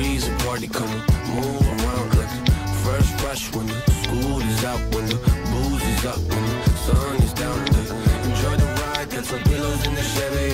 breeze apart, they come move around like first rush when the school is out, when the booze is up, when the sun is down. Enjoy the ride, got some pillows in the Chevy.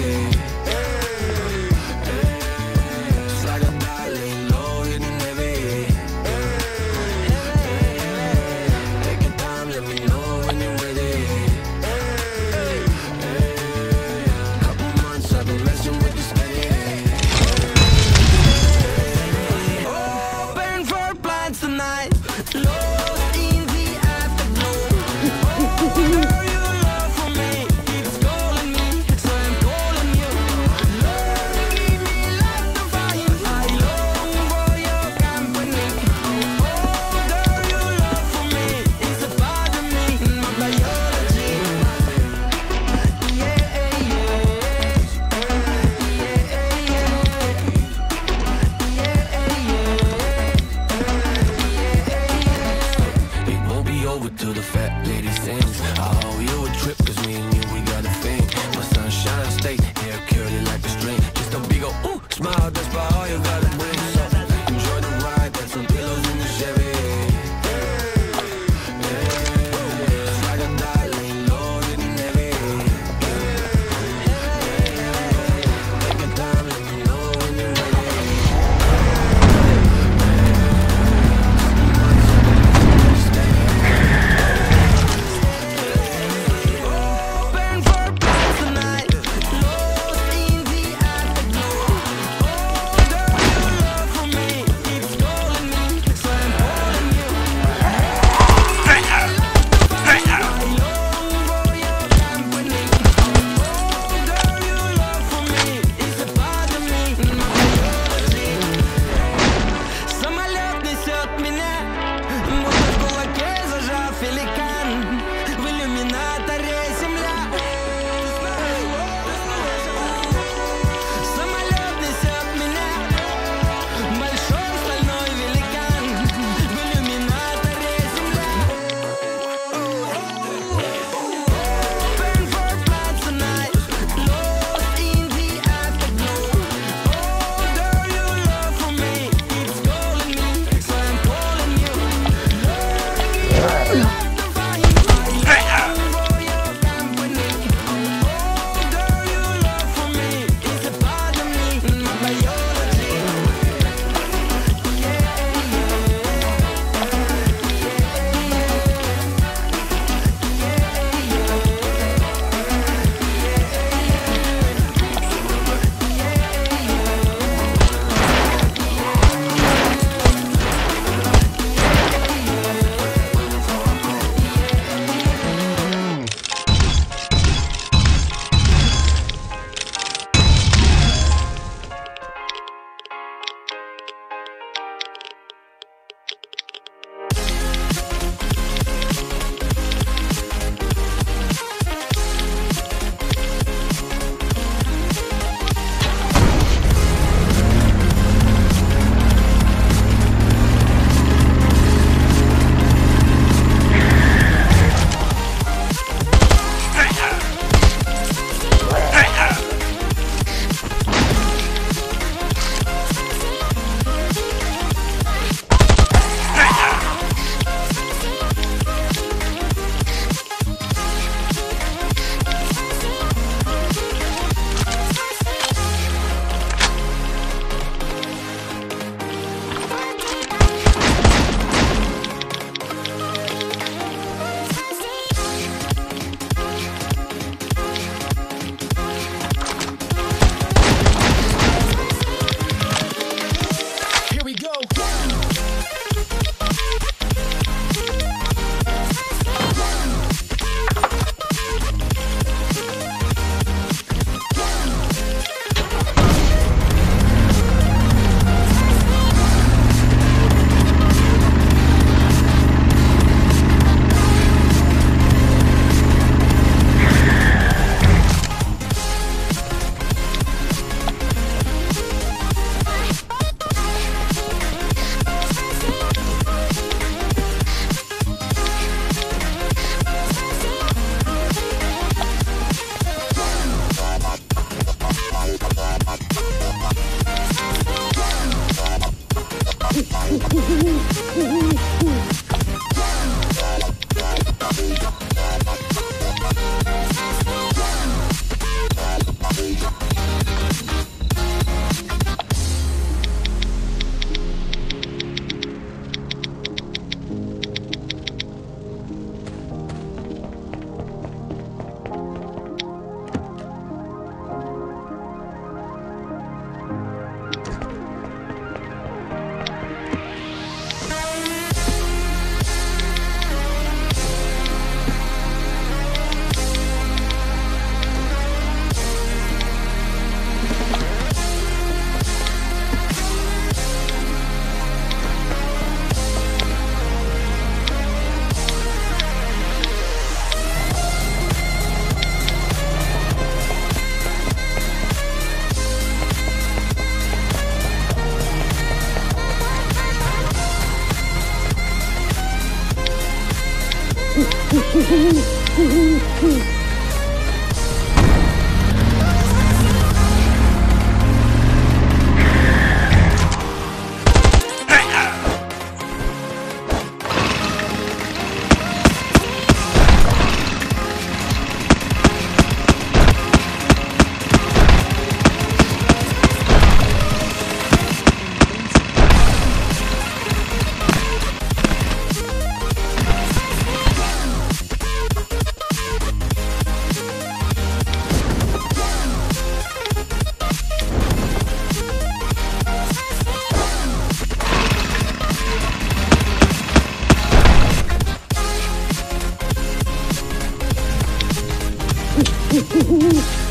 ooh,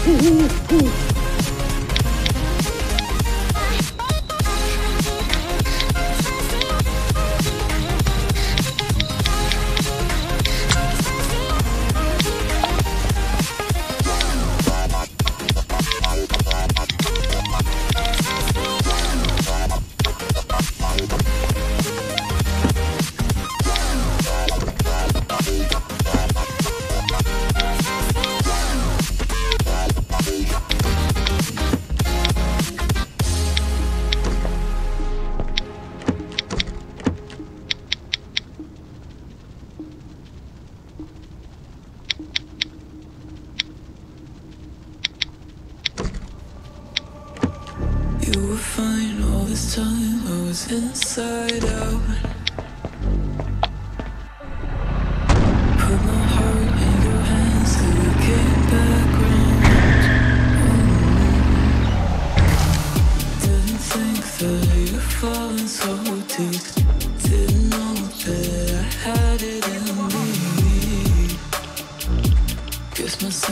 ooh, ooh, ooh.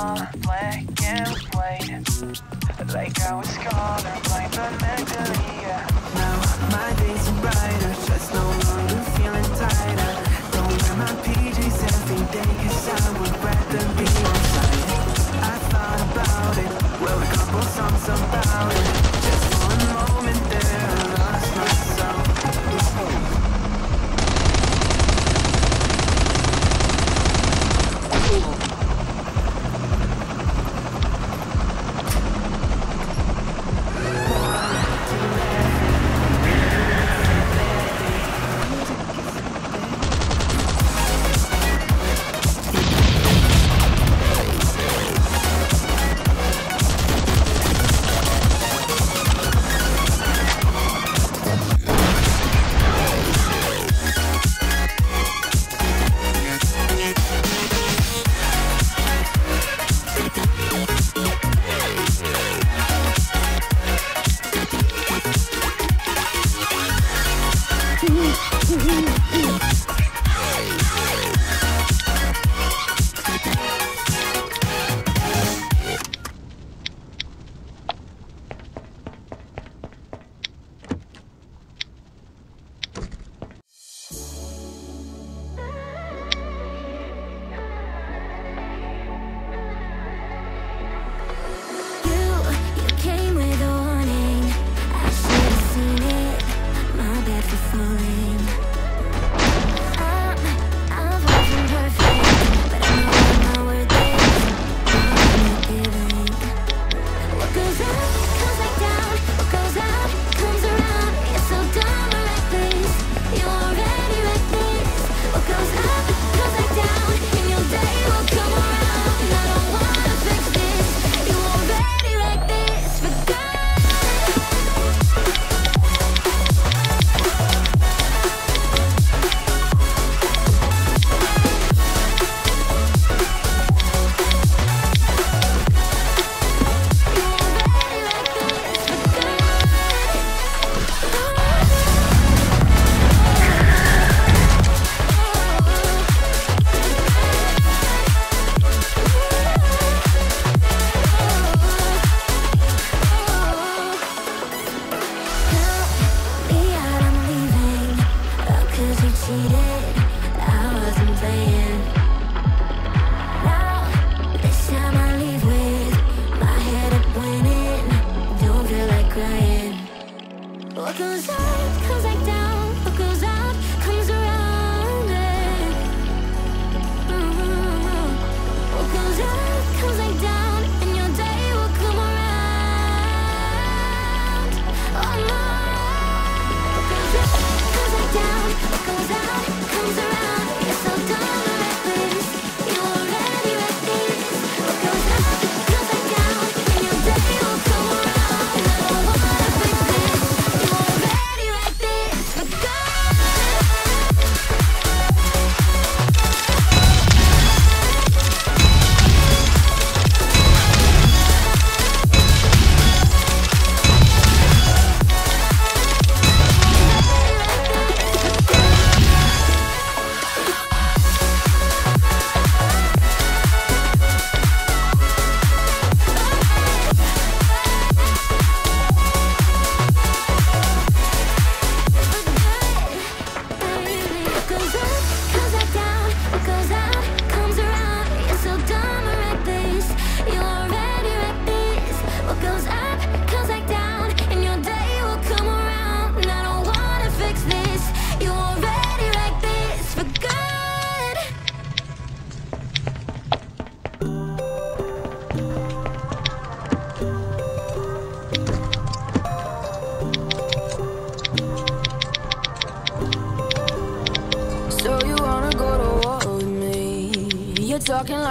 on black and white Like I was colorblind but mentally yeah. Now my days are brighter, just no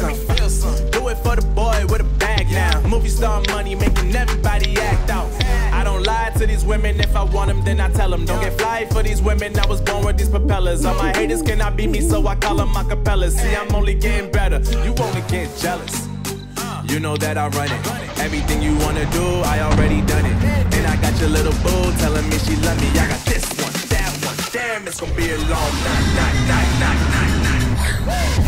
let me feel some. Do it for the boy with a bag now. Movie star money making everybody act out. I don't lie to these women. If I want them, then I tell them. Don't get fly for these women. I was born with these propellers. All my haters cannot beat me, so I call them my capellas. See, I'm only getting better. You only get jealous. You know that I run it. Everything you wanna do, I already done it. And I got your little boo telling me she love me. I got this one, that one. Damn, it's gonna be a long night, night, night, night, night, night.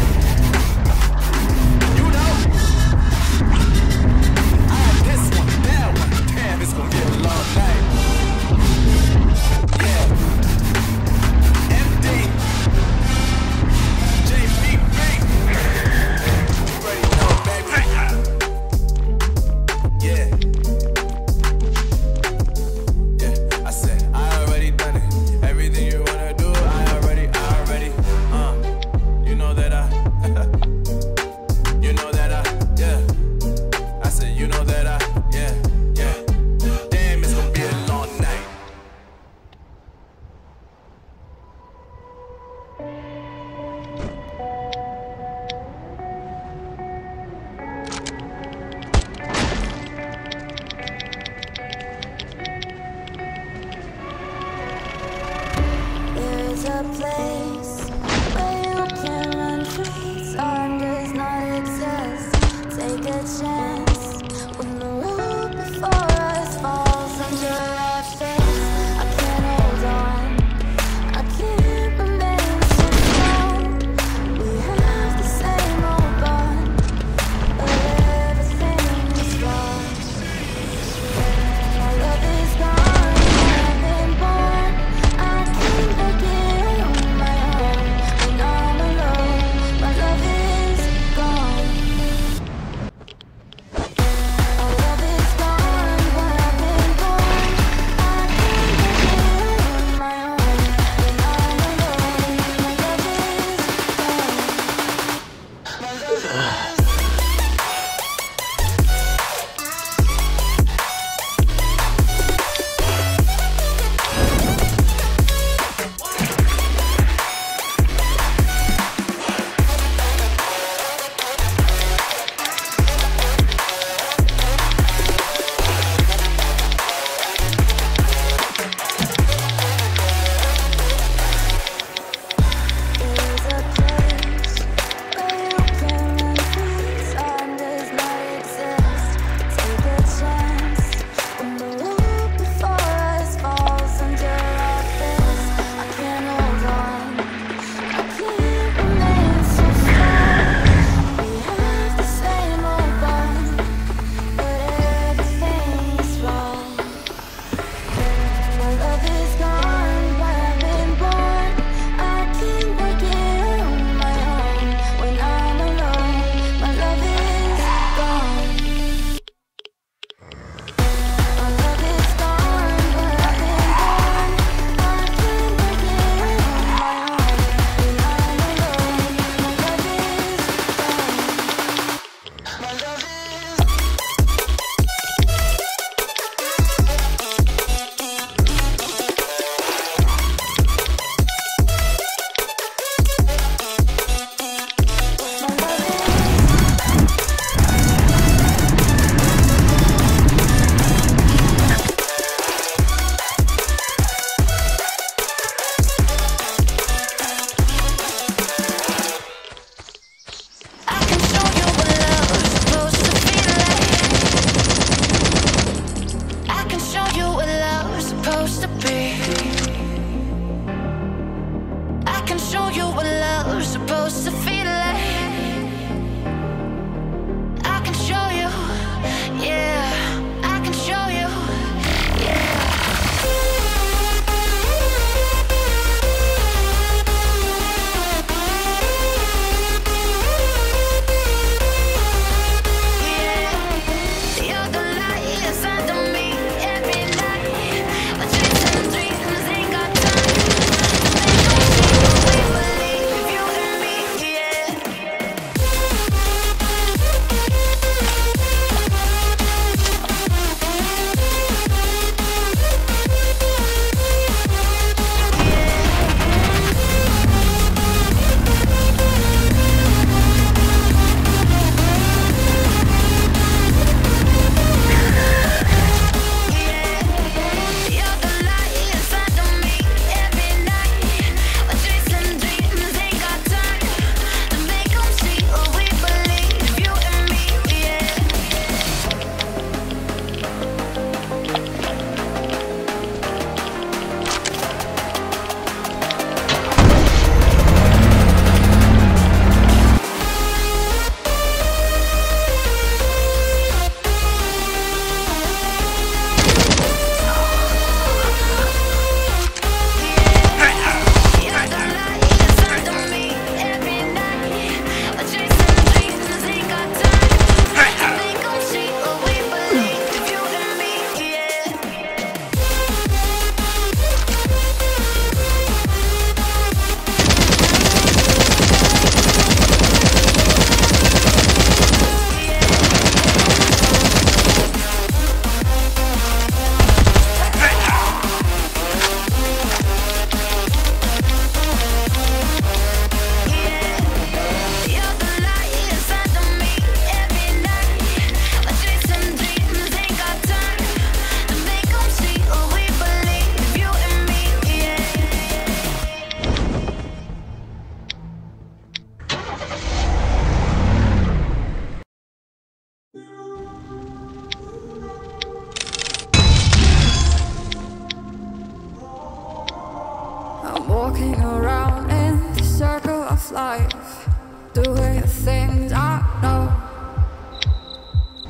walking around in the circle of life, doing the things I know.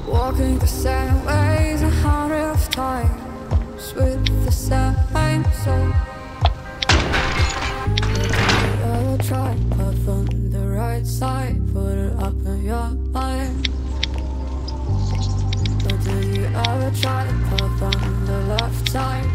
Walking the same ways a hundred of times with the same soul. I will try, but on the right side, put it up in your mind. But do you ever try, to put on the left side?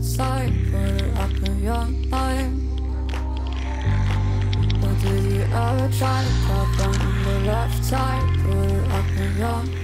it's like We're up in your mind. Or did you ever try to pop on the left side? We're up in your mind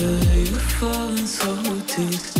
You're falling so deep.